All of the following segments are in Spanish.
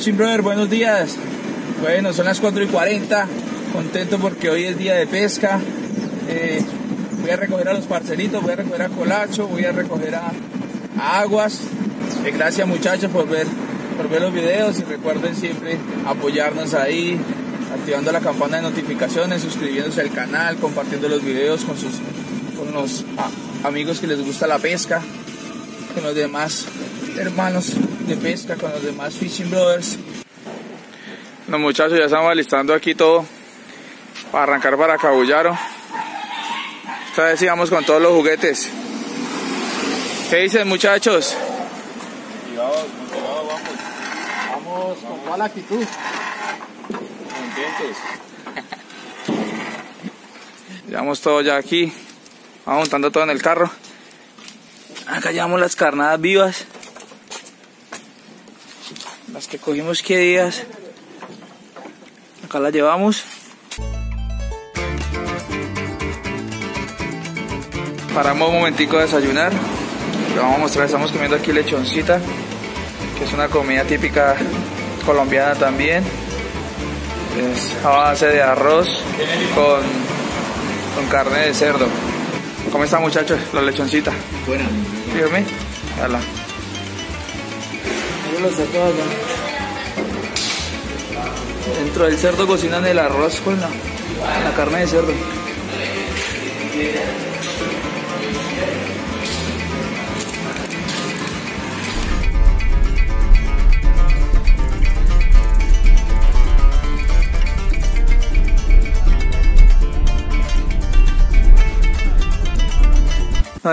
Fishing Brother, buenos días. Bueno, son las 4 y 40. Contento porque hoy es día de pesca. Eh, voy a recoger a los parcelitos, voy a recoger a Colacho, voy a recoger a, Aguas. Eh, gracias muchachos por ver, por ver los videos y recuerden siempre apoyarnos ahí, activando la campana de notificaciones, suscribiéndose al canal, compartiendo los videos con sus con los amigos que les gusta la pesca, con los demás hermanos de pesca, con los demás fishing brothers. Los muchachos ya estamos alistando aquí todo para arrancar para Cabullaro. Esta vez íbamos con todos los juguetes. ¿Qué dicen muchachos? Vamos. Vamos con toda la actitud. Contentos. Llevamos todo ya aquí. Vamos montando todo en el carro. Acá llevamos las carnadas vivas. Las que cogimos qué días. Acá las llevamos. Paramos un momentico a desayunar. Le vamos a mostrar, estamos comiendo aquí lechoncita, que es una comida típica colombiana también. Es a base de arroz con, con carne de cerdo. ¿Cómo está muchachos? La lechoncita. Buena. Fíjame. Hala. Dentro del cerdo cocinan el arroz con la, la carne de cerdo.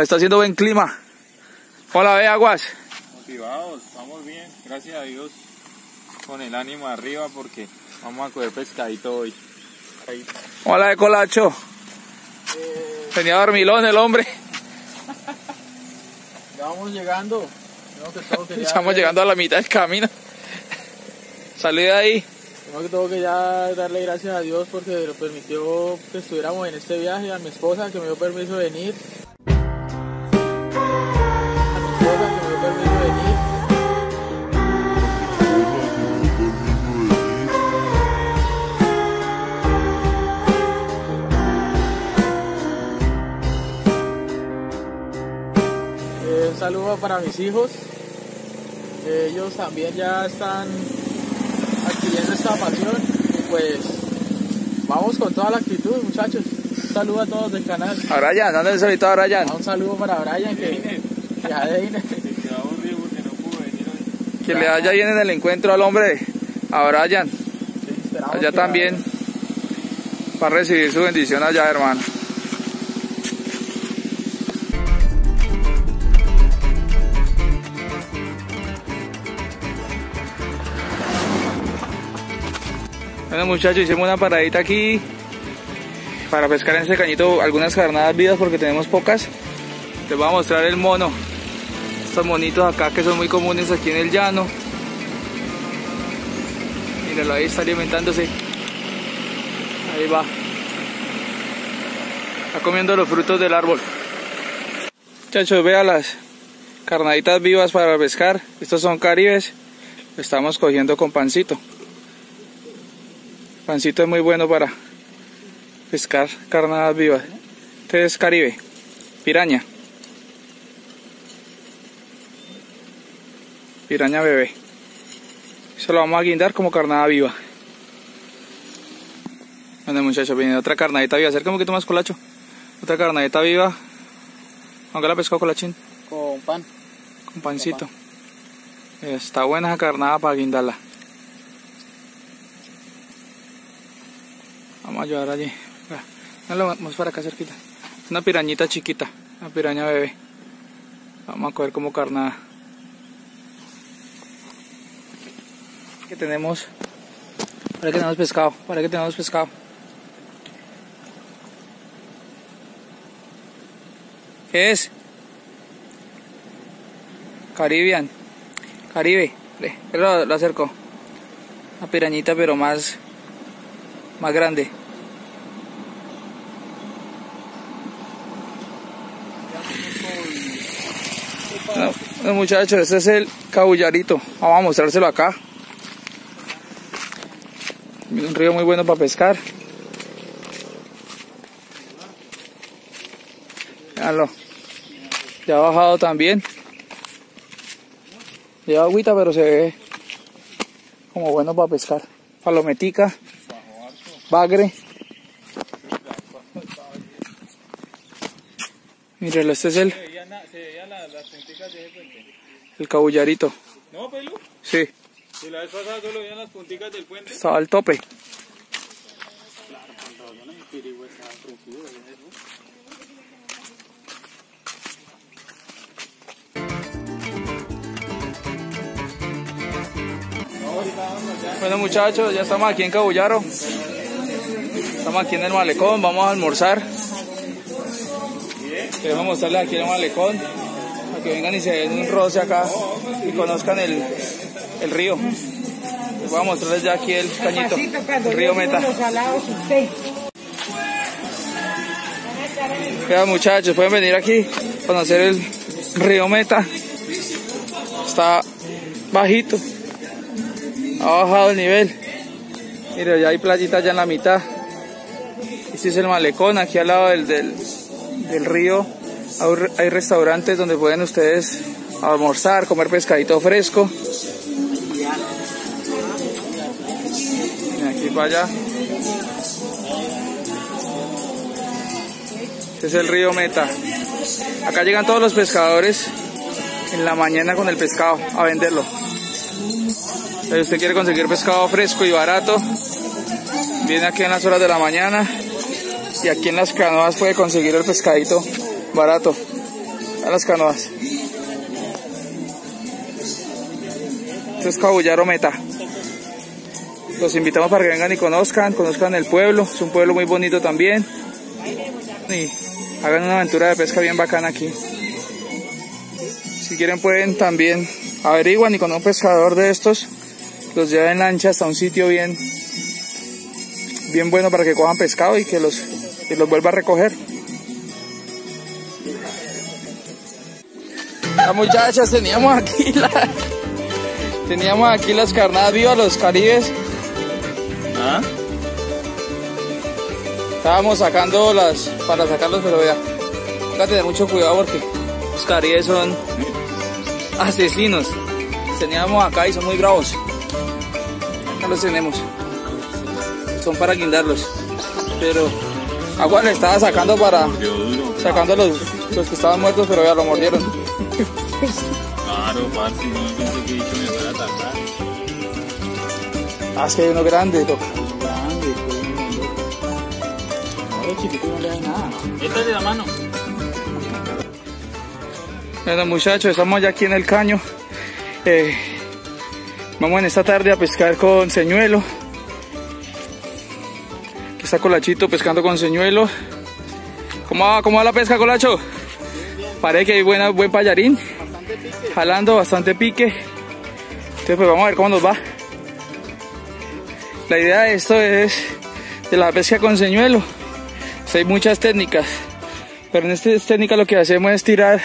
Está haciendo buen clima. Hola, ve aguas. Motivados, vamos bien, gracias a Dios. Con el ánimo arriba porque vamos a coger pescadito hoy. Ahí. Hola de colacho. Tenía dormilón el hombre. Ya vamos llegando. Que Estamos llegando a la mitad del camino. Salí de ahí. Tengo que todo que ya darle gracias a Dios porque lo permitió que estuviéramos en este viaje, a mi esposa que me dio permiso de venir. Saludo para mis hijos. ellos también ya están adquiriendo esta pasión. Y pues vamos con toda la actitud, muchachos. Un saludo a todos del canal. A Brian, ¿dónde es ahorita Brian? Un saludo para Brian que, que ya de ahí- Que le vaya bien en el encuentro al hombre, a Brian. Allá también. Para recibir su bendición allá, hermano. Muchachos, hicimos una paradita aquí para pescar en ese cañito algunas carnadas vivas porque tenemos pocas. Les voy a mostrar el mono. Estos monitos acá que son muy comunes aquí en el llano. Míralo, ahí está alimentándose. Ahí va. Está comiendo los frutos del árbol. Muchachos, vean las carnaditas vivas para pescar. Estos son caribes. Estamos cogiendo con pancito. Pancito es muy bueno para pescar carnadas vivas. Este es caribe. Piraña. Piraña bebé. Eso lo vamos a guindar como carnada viva. Bueno muchachos, viene otra carnadita viva. Acerca un poquito más colacho. Otra carnadita viva. Aunque la pescó colachín. Con pan. Con pancito. Está buena esa carnada para guindarla. Vamos a ayudar allí. Vamos para acá cerquita. Es una pirañita chiquita. Una piraña bebé. Vamos a coger como carnada. Que tenemos. Para que tenemos pescado. Para que tenemos pescado. ¿Qué es? Caribbean. Caribe. Lo, lo acerco. Una pirañita pero más. Más grande. No, muchachos, este es el cabullarito. Vamos a mostrárselo acá. Un río muy bueno para pescar. Veanlo. Ya ha bajado también. Lleva agüita, pero se ve como bueno para pescar. Palometica, bagre. Míralo, este es el, Se veían la- se veían la- las punticas de ese puente. el cabullarito. ¿No, Pelu? Sí, Si la vez pasada solo veían las punticas del puente. estaba al tope. Bueno muchachos, ya estamos aquí en Cabullaro. Estamos aquí en el malecón, vamos a almorzar. Queremos mostrarles aquí el malecón, para que vengan y se den un roce acá y conozcan el, el río. Les voy a mostrarles ya aquí el cañito, el río Meta. Vean muchachos, pueden venir aquí a conocer el río Meta. Está bajito. Ha bajado el nivel. Mira, ya hay playita ya en la mitad. Este es el malecón, aquí al lado del, del, río. Hay, restaurantes donde pueden ustedes almorzar, comer pescadito fresco. Aquí para allá. Este es el río Meta. Acá llegan todos los pescadores en la mañana con el pescado a venderlo. Si usted quiere conseguir pescado fresco y barato, viene aquí en las horas de la mañana y aquí en las canoas puede conseguir el pescadito barato. A las canoas. Esto es Cabullaro Meta. Los invitamos para que vengan y conozcan, conozcan el pueblo. Es un pueblo muy bonito también. Y hagan una aventura de pesca bien bacana aquí. Si quieren pueden también averiguan y con un pescador de estos los lleva en lancha hasta un sitio bien bien bueno para que cojan pescado y que los, que los vuelva a recoger. Las muchachas teníamos aquí la, teníamos aquí las carnadas vivas, los caribes. ¿Ah? Estábamos sacando las para sacarlos, pero vea, hay que tener mucho cuidado porque los caribes son asesinos. Los teníamos acá y son muy bravos. Acá los tenemos. Son para guindarlos. Pero agua le estaba sacando para sacando los, los que estaban muertos, pero ya lo mordieron. Claro, parce, no pensé que bicho me fuera a atacar. Ah, es que hay uno grande, loco. Grande, pues, Ahora chiquito no le da nada. Esta es de la mano. Bueno muchachos, estamos ya aquí en el caño. Eh, vamos en esta tarde a pescar con señuelo. Está Colachito pescando con señuelo. ¿Cómo va, cómo va la pesca, Colacho? Parece que hay buena, buen payarín. Jalando bastante pique. Entonces pues vamos a ver cómo nos va. La idea de esto es de la pesca con señuelo. Pues hay muchas técnicas. Pero en esta técnica lo que hacemos es tirar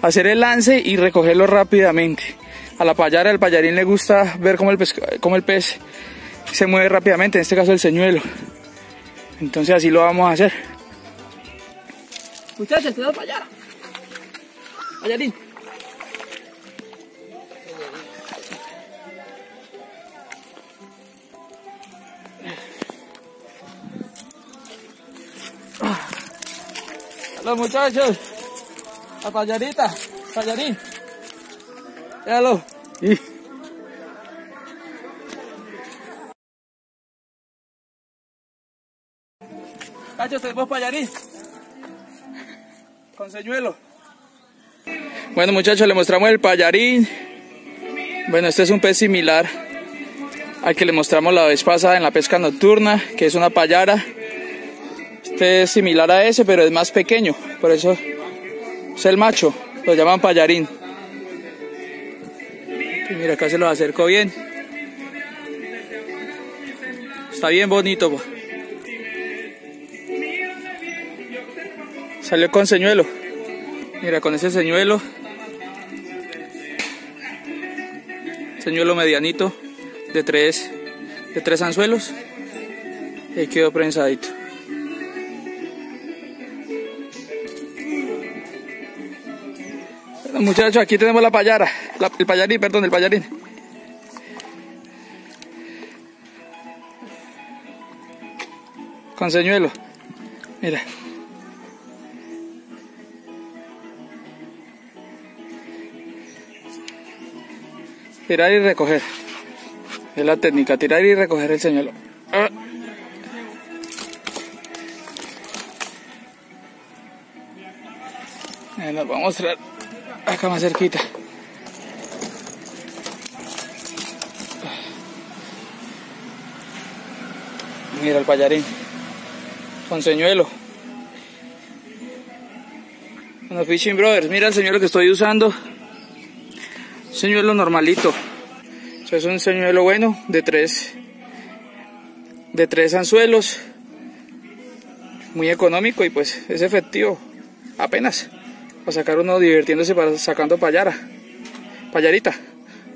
hacer el lance y recogerlo rápidamente. A la payara, al payarín le gusta ver cómo el, cómo el pez se mueve rápidamente, en este caso el señuelo. Entonces así lo vamos a hacer. Muchachos, cuidado payara. Payarín. Hola muchachos. La payarita, payarín. Véalo. Con señuelo. Bueno muchachos, le mostramos el payarín. Bueno, este es un pez similar al que le mostramos la vez pasada en la pesca nocturna, que es una payara. Este es similar a ese, pero es más pequeño. Por eso es el macho. Lo llaman payarín. Y mira, acá se los acerco bien. Está bien bonito. Salió con señuelo. Mira, con ese señuelo. Señuelo medianito de 3 de tres anzuelos. Y quedó prensadito. Muchachos, aquí tenemos la payara, el payarín, perdón, el payarín. Con señuelo. Mira. Tirar y recoger. Es la técnica, tirar y recoger el señuelo. Ah. Nos va a mostrar acá más cerquita. Mira el payarín. Con señuelo. Bueno, Fishing Brothers, mira el señuelo que estoy usando. Señuelo normalito. Eso es un señuelo bueno de tres de tres anzuelos. Muy económico y pues es efectivo. Apenas. Para sacar uno divirtiéndose para, sacando payara. Payarita.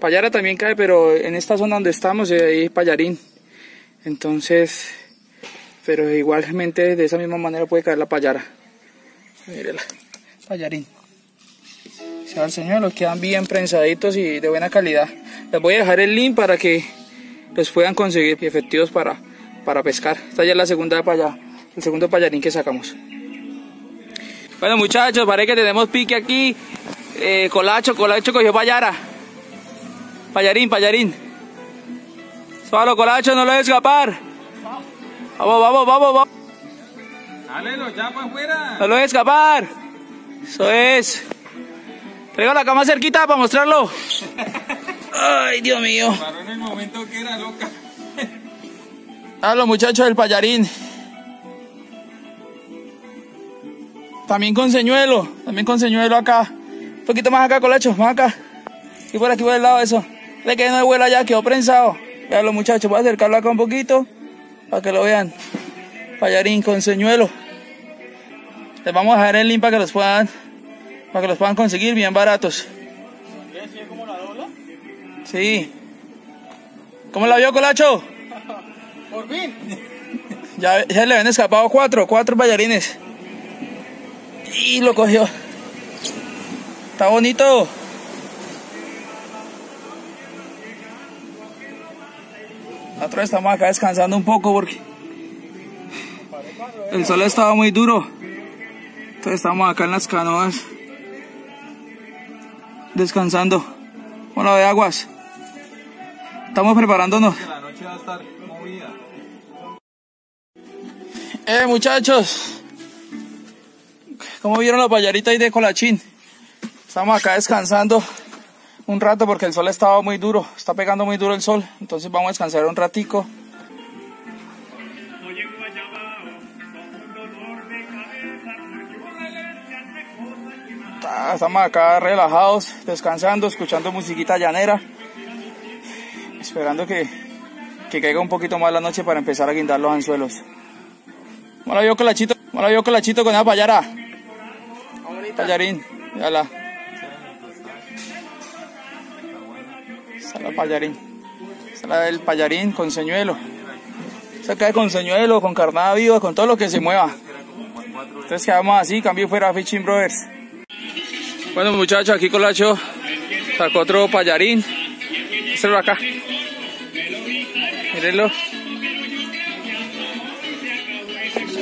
Payara también cae, pero en esta zona donde estamos eh, hay payarín. Entonces, pero igualmente de esa misma manera puede caer la payara. Mírela, payarín. Se va el señuelo, quedan bien prensaditos y de buena calidad. Les voy a dejar el link para que los puedan conseguir efectivos para, para pescar. Esta ya es la segunda paya, el segundo payarín que sacamos. Bueno muchachos, parece que tenemos pique aquí. Eh, colacho, colacho cogió payara. Payarín, payarín. Sualo, colacho, no lo dejes escapar. Vamos, vamos, vamos, vamos. Dale, ya para afuera. No lo dejes escapar. Eso es. Traigo la cama cerquita para mostrarlo. Ay, Dios mío. Paró en el momento que era loca. A los muchachos del payarín. También con señuelo. También con señuelo acá. Un poquito más acá, colacho. Más acá. Y por aquí por el lado eso. Le quedó no vuela ya, quedó prensado. Ya los muchachos, voy a acercarlo acá un poquito. Para que lo vean. Payarín con señuelo. Les vamos a dejar el link para que los puedan. Para que los puedan conseguir bien baratos. ¿Es como la dobla? Sí. ¿Cómo la vio, colacho? Por fin. Ya, ya le habían escapado cuatro, cuatro ballarines. Y lo cogió. Está bonito. Nosotros estamos acá descansando un poco porque el sol estaba muy duro. Entonces estamos acá en las canoas descansando. ¿Cómo la ve aguas? Estamos preparándonos. La noche va a estar movida. Eh, muchachos. ¿Cómo vieron la payarita ahí de colachín? Estamos acá descansando un rato porque el sol estaba muy duro. Está pegando muy duro el sol. Entonces vamos a descansar un ratico. Ah, Estamos acá relajados, descansando, escuchando musiquita llanera. Esperando que, que caiga un poquito más la noche para empezar a guindar los anzuelos. ¿Cómo la vio colachito? ¿Cómo la vio colachito con esa payara? Payarín, ya la. Esa la payarín. Esa la del payarín con señuelo. Se cae con señuelo, con carnada viva, con todo lo que se mueva. Entonces quedamos así, cambio fuera a Fishing Brothers. Bueno muchachos, aquí Colacho sacó otro payarín. Este acá. Mírenlo.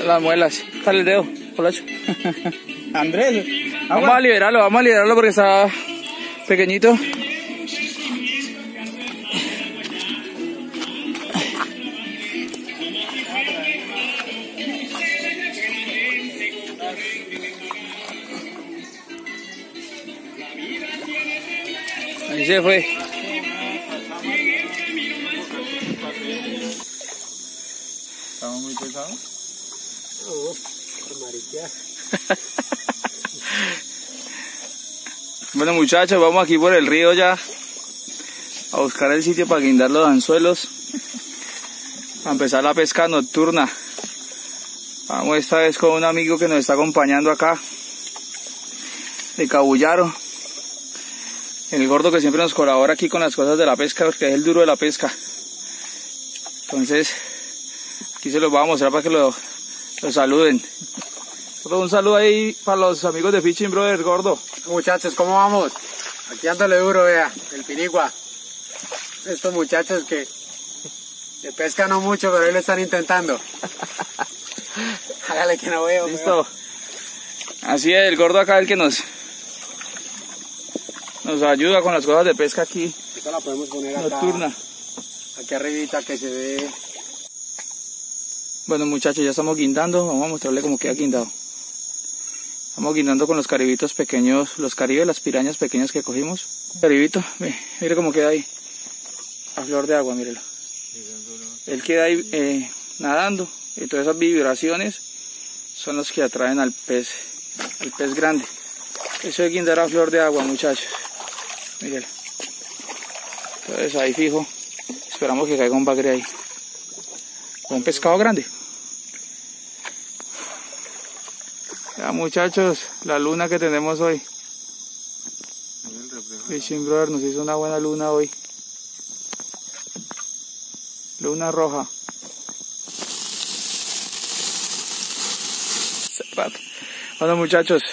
Las muelas. Dale el dedo, Colacho. Andrés. Vamos a liberarlo, vamos a liberarlo porque está pequeñito. Se fue. Estamos muy pesados. Bueno muchachos, vamos aquí por el río ya a buscar el sitio para guindar los anzuelos. A empezar la pesca nocturna. Vamos esta vez con un amigo que nos está acompañando acá. De Cabullaro. El gordo que siempre nos colabora aquí con las cosas de la pesca porque es el duro de la pesca. Entonces, aquí se los voy a mostrar para que lo, lo saluden. Un saludo ahí para los amigos de Fishing Brothers, gordo. Muchachos, ¿cómo vamos? Aquí dándole duro, vea, el pirigua. Estos muchachos que de pesca no mucho, pero hoy lo están intentando. Hágale que no veo. Listo. Así es, el gordo acá el que nos nos ayuda con las cosas de pesca aquí. Esta la podemos poner acá. Nocturna. Aquí arribita que se ve. Bueno muchachos, ya estamos guindando. Vamos a mostrarle cómo queda guindado. Estamos guindando con los caribitos pequeños, los caribes, las pirañas pequeñas que cogimos. Caribito, mire, mire cómo queda ahí. A flor de agua, mírelo. Él queda ahí eh, nadando. Y todas esas vibraciones son las que atraen al pez, al pez grande. Eso es guindar a flor de agua, muchachos. Mírenlo. Entonces ahí fijo. Esperamos que caiga un bagre ahí. Un pescado grande. Ya muchachos, la luna que tenemos hoy. Fishing Brother nos hizo una buena luna hoy. Luna roja. Bueno muchachos,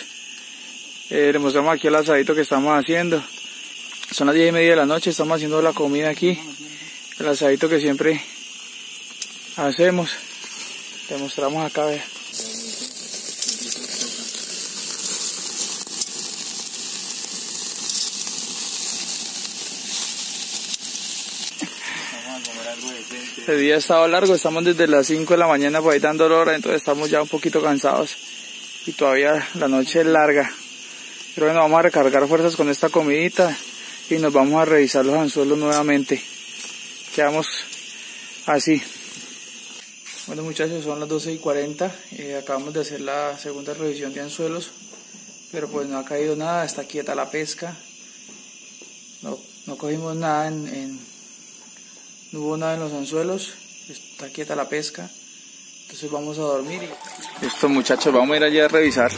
eh, les mostramos aquí el asadito que estamos haciendo. Son las 10 y media de la noche, estamos haciendo la comida aquí. El asadito que siempre hacemos. Le mostramos acá, vea. El día ha estado largo, estamos desde las 5 de la mañana por ahí dando hora, entonces estamos ya un poquito cansados y todavía la noche es larga. Pero bueno, vamos a recargar fuerzas con esta comidita y nos vamos a revisar los anzuelos nuevamente. Quedamos así. Bueno muchachos, son las 12 y 40, eh, acabamos de hacer la segunda revisión de anzuelos, pero pues no ha caído nada, está quieta la pesca, no, no cogimos nada en, no hubo nada en los anzuelos, está quieta la pesca, entonces vamos a dormir. Y... Listo muchachos, vamos a ir allá a revisar.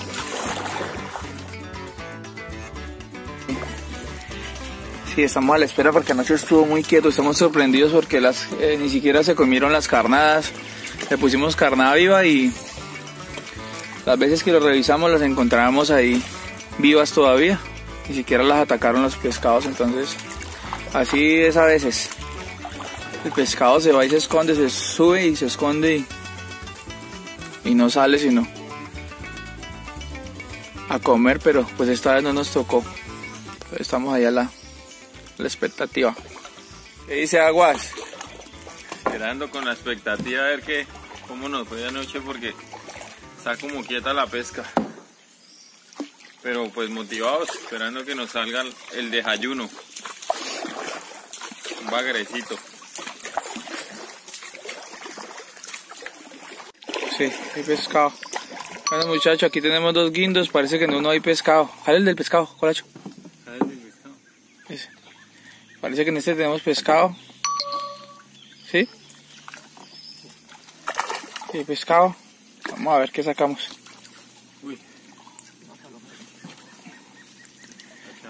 Sí, estamos a la espera porque anoche estuvo muy quieto, estamos sorprendidos porque las eh, ni siquiera se comieron las carnadas, le pusimos carnada viva y las veces que lo revisamos las encontramos ahí vivas todavía, ni siquiera las atacaron los pescados, entonces así es a veces. El pescado se va y se esconde, se sube y se esconde y, y no sale sino a comer, pero pues esta vez no nos tocó. Estamos allá a la, la expectativa. ¿Qué dice Aguas? Esperando con la expectativa a ver qué, cómo nos fue anoche porque está como quieta la pesca. Pero pues motivados, esperando que nos salga el desayuno. Un bagrecito. Sí, hay pescado. Bueno muchachos, aquí tenemos dos guindos, parece que no, no hay pescado. Jale el del pescado, colacho. Parece que en este tenemos pescado. ¿Sí? Sí, pescado. Vamos a ver qué sacamos.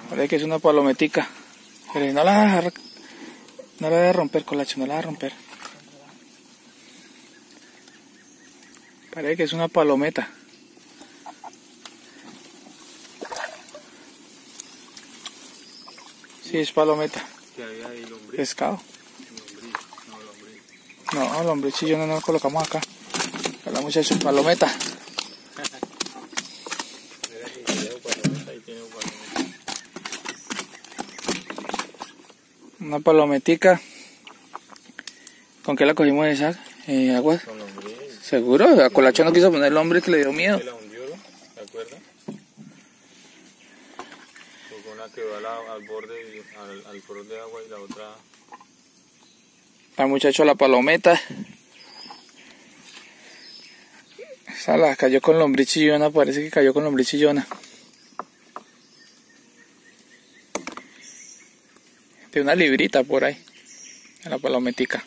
Parece que es una palometica. Pero no la no la deja romper, colacho, no la deja romper. Parece que es una palometa. Sí, es palometa. ¿Qué había ahí, lombriz? Pescado. No, lombrichillo no nos colocamos acá. La muchacha palometa. Una palometica. ¿Con qué la cogimos esa? Eh, agua. ¿Seguro? A Colacho no quiso poner el hombre que le dio miedo. Se la hundió, ¿no? ¿Te acuerdas? Porque una quedó al, al borde, y- al, al borde de agua y la otra Muchacho la palometa. Esa la cayó con lombrichillona, parece que cayó con lombrichillona. De una librita por ahí. En la palometica.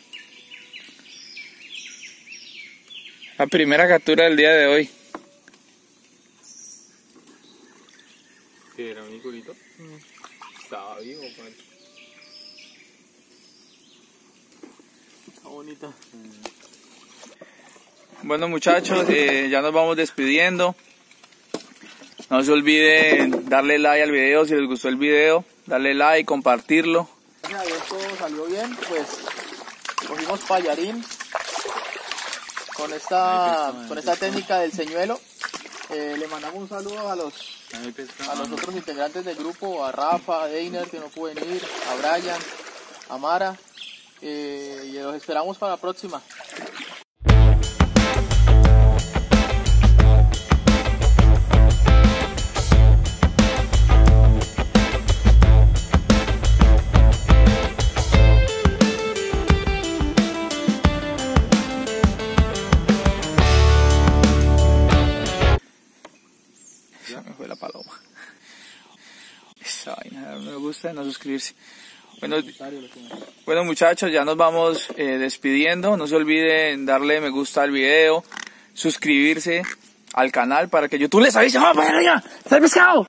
La primera captura del día de hoy. ¿Qué era un icurito? Estaba vivo, padre. Bonita. Bueno muchachos, eh, ya nos vamos despidiendo. No se olviden darle like al video si les gustó el video, darle like, compartirlo. Gracias a Dios todo salió bien, pues cogimos payarín con esta, con esta técnica del señuelo. Eh, le mandamos un saludo a los, a los otros integrantes del grupo, a Rafa, a Deiner que no pueden ir, a Brian, a Mara. Eh, y los esperamos para la próxima. Se me fue la paloma. Esa vaina no me gusta no suscribirse. Bueno, bueno muchachos, ya nos vamos eh, despidiendo. No se olviden darle me gusta al video, suscribirse al canal para que YouTube les avise. ¡Vamos para allá! ¡Está el pescado!